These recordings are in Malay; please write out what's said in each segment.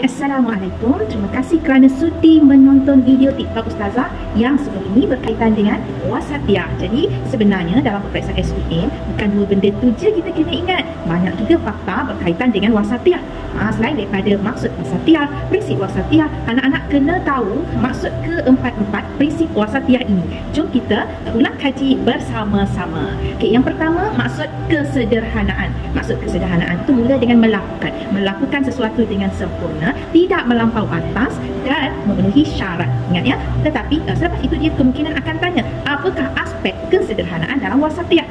Assalamualaikum. Terima kasih kerana sudi menonton video TikTok Ustazah yang sebelum ini berkaitan dengan wasatiyah. Jadi sebenarnya dalam peperiksaan SPM bukan dua benda tu je kita kena ingat. Banyak juga fakta berkaitan dengan wasatiyah. Ha, selain daripada maksud wasatiyah, prinsip wasatiyah, anak-anak kena tahu maksud keempat-empat prinsip wasatiyah ini. Jom kita ulang kaji bersama-sama. Okay, yang pertama maksud kesederhanaan. Maksud kesederhanaan itu mula dengan melakukan. Melakukan sesuatu dengan sempurna tidak melampau atas dan memenuhi syarat. Ingat ya. Tetapi uh, selepas itu dia kemungkinan akan tanya, apakah aspek kesederhanaan dalam wasatiyah?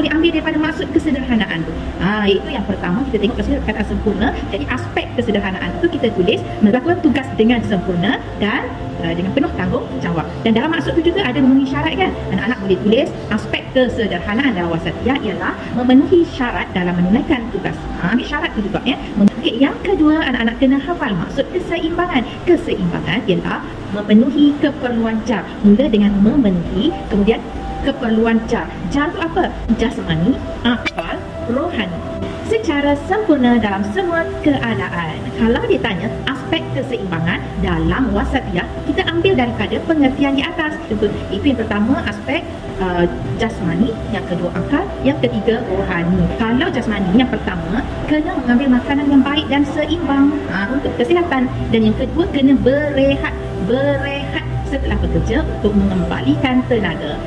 Boleh ambil daripada maksud kesederhanaan tu. Ah, itu yang pertama kita tengok pasal kata sempurna. Jadi aspek kesederhanaan itu kita tulis melakukan tugas dengan sempurna dan uh, dengan penuh tanggungjawab. Dan dalam maksud itu juga ada memenuhi syarat kan? Anak-anak boleh tulis aspek kesederhanaan dalam wasatiyah ialah memenuhi syarat dalam menunaikan tugas. Ha, ambil syarat itu juga ya. Okay, yang kedua anak-anak kena hafal maksud keseimbangan. Keseimbangan ialah memenuhi keperluan jar. Mula dengan memenuhi, kemudian keperluan jar. Jar itu apa? Jasmani, akal, rohani. Secara sempurna dalam semua keadaan. Kalau ditanya aspek keseimbangan dalam wasatiyah, kita ambil daripada pengertian di atas. Itu, itu yang pertama aspek uh, jasmani, yang kedua akal, yang ketiga rohani. Kalau jasmani yang pertama kena mengambil makanan yang baik dan seimbang uh, untuk kesihatan dan yang kedua kena berehat, berehat setelah bekerja untuk mengembalikan tenaga.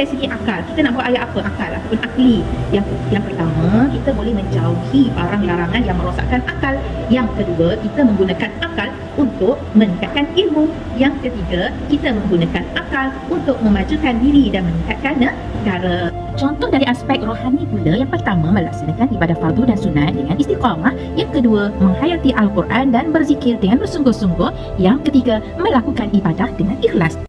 Dari segi akal, kita nak buat ayat apa? Akal ataupun akli. Yang yang pertama, kita boleh menjauhi barang larangan yang merosakkan akal. Yang kedua, kita menggunakan akal untuk meningkatkan ilmu. Yang ketiga, kita menggunakan akal untuk memajukan diri dan meningkatkan negara. Contoh dari aspek rohani pula, yang pertama melaksanakan ibadah fardu dan sunat dengan istiqamah. Yang kedua, menghayati Al-Quran dan berzikir dengan bersungguh-sungguh. Yang ketiga, melakukan ibadah dengan ikhlas.